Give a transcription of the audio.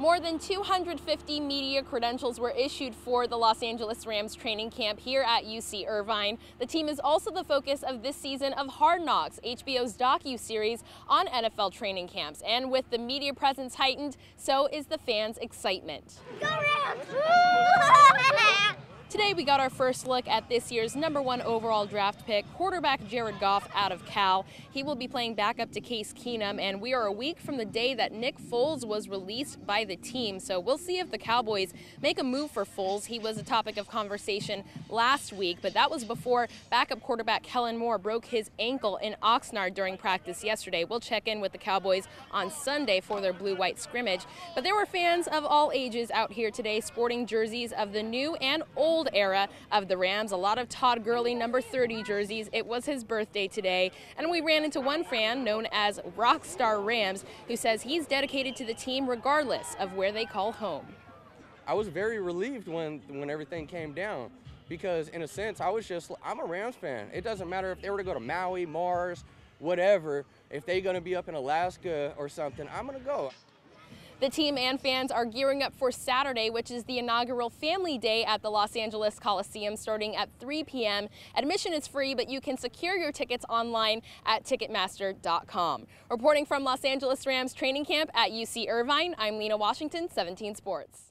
More than 250 media credentials were issued for the Los Angeles Rams training camp here at UC Irvine. The team is also the focus of this season of Hard Knocks, HBO's docu-series on NFL training camps. And with the media presence heightened, so is the fans' excitement. Go Rams! Today we got our first look at this year's number one overall draft pick, quarterback Jared Goff out of Cal. He will be playing backup to Case Keenum, and we are a week from the day that Nick Foles was released by the team. So we'll see if the Cowboys make a move for Foles. He was a topic of conversation last week, but that was before backup quarterback Kellen Moore broke his ankle in Oxnard during practice yesterday. We'll check in with the Cowboys on Sunday for their blue-white scrimmage. But there were fans of all ages out here today sporting jerseys of the new and old old era of the Rams. A lot of Todd Gurley number 30 jerseys. It was his birthday today. And we ran into one fan known as Rockstar Rams who says he's dedicated to the team regardless of where they call home. I was very relieved when, when everything came down because in a sense I was just, I'm a Rams fan. It doesn't matter if they were to go to Maui, Mars, whatever, if they're going to be up in Alaska or something, I'm going to go. The team and fans are gearing up for Saturday, which is the inaugural Family Day at the Los Angeles Coliseum starting at 3 p.m. Admission is free, but you can secure your tickets online at Ticketmaster.com. Reporting from Los Angeles Rams training camp at UC Irvine, I'm Lina Washington, 17 Sports.